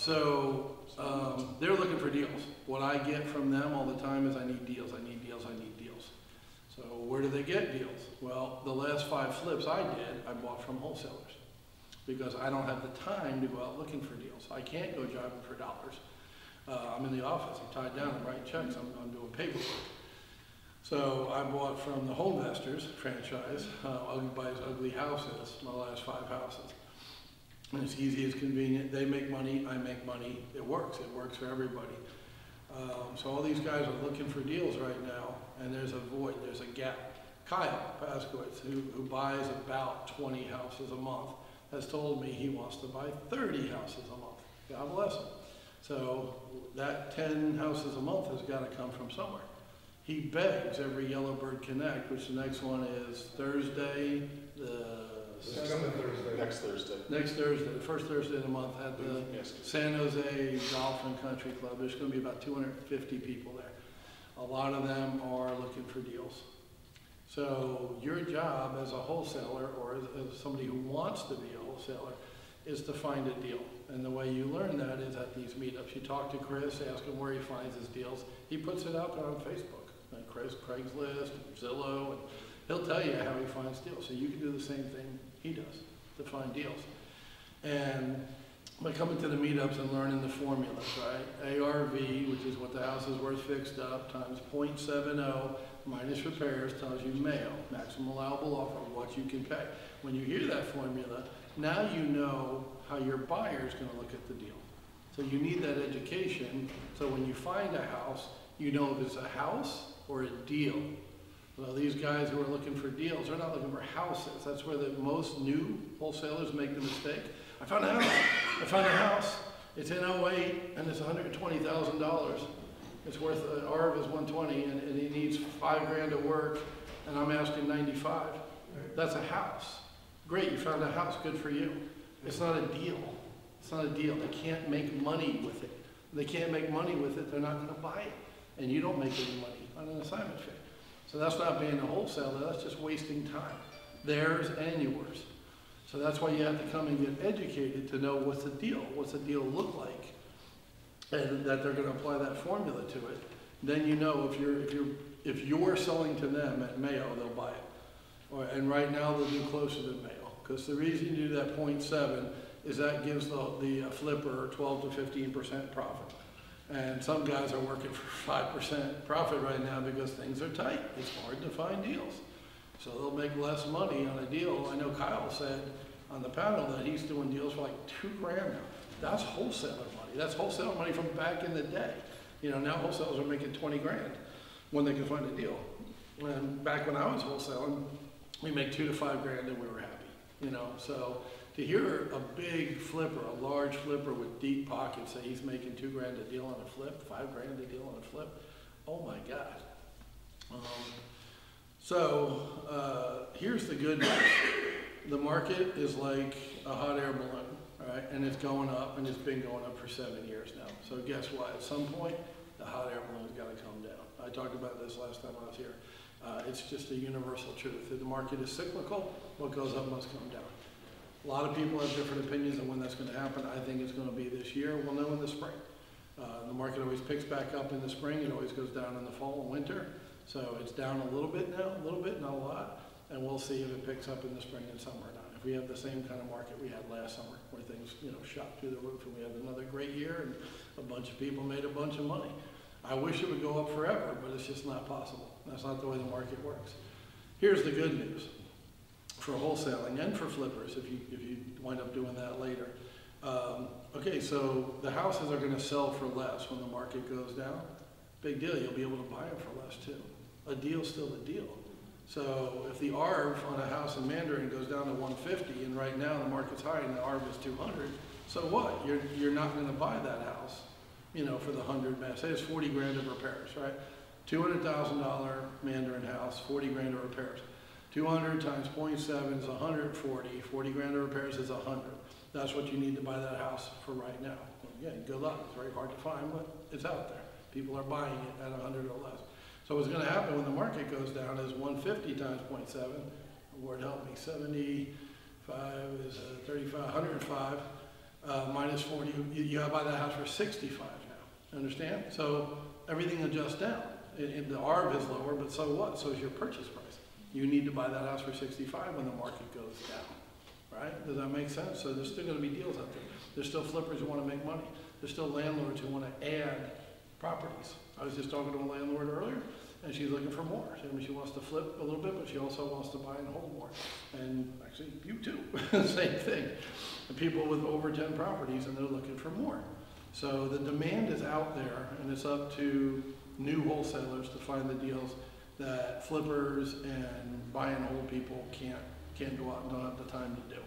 So, um, they're looking for deals. What I get from them all the time is I need deals, I need deals, I need deals. So where do they get deals? Well, the last five flips I did, I bought from wholesalers. Because I don't have the time to go out looking for deals. I can't go driving for dollars. Uh, I'm in the office, I'm tied down, I'm writing checks, I'm, I'm doing paperwork. So I bought from the HomeVestors franchise, uh, Ugly Buys Ugly Houses, my last five houses. It's easy, it's convenient, they make money, I make money, it works, it works for everybody. Um, so all these guys are looking for deals right now, and there's a void, there's a gap. Kyle Paskowitz, who, who buys about twenty houses a month, has told me he wants to buy thirty houses a month. God bless him. So that ten houses a month has gotta come from somewhere. He begs every Yellowbird Connect, which the next one is Thursday, the coming Thursday. Next Thursday. next Thursday, the first Thursday of the month, at the Yes. San Jose Golf and Country Club. There's gonna be about two hundred and fifty people there. A lot of them are looking for deals. So your job as a wholesaler or as, as somebody who wants to be a wholesaler is to find a deal. And the way you learn that is at these meetups. You talk to Chris, ask him where he finds his deals. He puts it out there on Facebook, like Chris, Craigslist, Zillow, and he'll tell you how he finds deals. So you can do the same thing he does to find deals. And by coming to the meetups and learning the formulas, right? ARV, which is what the house is worth fixed up, times 0.70 minus repairs tells you MAO, maximum allowable offer, what you can pay. When you hear that formula, now you know how your buyer is gonna look at the deal. So you need that education, so when you find a house, you know if it's a house or a deal. Well, these guys who are looking for deals, they're not looking for houses. That's where the most new wholesalers make the mistake. I found a house, I found a house, it's in 08 and it's hundred and twenty thousand dollars. It's worth, uh, ARV is one twenty and, and he needs five grand to work and I'm asking ninety-five. That's a house. Great, you found a house, good for you. It's not a deal. It's not a deal. They can't make money with it. They can't make money with it, they're not gonna buy it. And you don't make any money on an assignment fee. So that's not being a wholesaler, that's just wasting time, theirs and yours. So that's why you have to come and get educated to know what's the deal, what's the deal look like? And that they're gonna apply that formula to it. Then you know if you're, if you're, if you're selling to them at MAO, they'll buy it. Or, and right now they'll do closer than MAO, because the reason you do that 0.7 is that gives the, the uh, flipper twelve to fifteen percent profit. And some guys are working for five percent profit right now because things are tight. It's hard to find deals. So they'll make less money on a deal. I know Kyle said on the panel that he's doing deals for like two grand now. That's wholesaler money. That's wholesale money from back in the day. You know, now wholesalers are making twenty grand when they can find a deal. And back when I was wholesaling, we make two to five grand and we were happy, you know, so to hear a big flipper, a large flipper with deep pockets, say he's making two grand a deal on a flip, five grand a deal on a flip, oh my God. Um, So, uh, here's the good news. The market is like a hot air balloon, all right, and it's going up, and it's been going up for seven years now. So guess what? At some point, the hot air balloon's gotta come down. I talked about this last time I was here. Uh, it's just a universal truth. If the market is cyclical, what goes up must come down. A lot of people have different opinions on when that's gonna happen. I think it's gonna be this year. We'll know in the spring. Uh, the market always picks back up in the spring. It always goes down in the fall and winter. So it's down a little bit now, a little bit, not a lot. And we'll see if it picks up in the spring and summer or not. If we have the same kind of market we had last summer, where things, you know, shot through the roof and we had another great year and a bunch of people made a bunch of money. I wish it would go up forever, but it's just not possible. That's not the way the market works. Here's the good news for wholesaling and for flippers, if you, if you wind up doing that later. Um, okay, so the houses are gonna sell for less when the market goes down. Big deal, you'll be able to buy them for less too. A deal's still a deal. So if the ARV on a house in Mandarin goes down to one fifty, and right now the market's high and the ARV is two hundred, so what? You're, you're not gonna buy that house, you know, for the hundred, say it's forty grand of repairs, right? Two hundred thousand dollar Mandarin house, forty grand of repairs. Two hundred times 0.7 is 140. 40 grand of repairs is a hundred. That's what you need to buy that house for right now. Again, good luck, it's very hard to find, but it's out there. People are buying it at a hundred or less. So what's gonna happen when the market goes down is one fifty times 0.7. Lord help me, seventy-five is uh, thirty-five, hundred and five. uh, minus forty, you, you buy that house for sixty-five now, understand? So everything adjusts down, and, and the ARV is lower, but so what? So is your purchase price. You need to buy that house for sixty-five when the market goes down, right? Does that make sense? So there's still gonna be deals out there. There's still flippers who wanna make money. There's still landlords who wanna add properties. I was just talking to a landlord earlier, and she's looking for more. I mean, she wants to flip a little bit, but she also wants to buy and hold more. And actually, you too, same thing. The people with over ten properties, and they're looking for more. So the demand is out there, and it's up to new wholesalers to find the deals that flippers and buy and hold people can't, can't go out and don't have the time to do.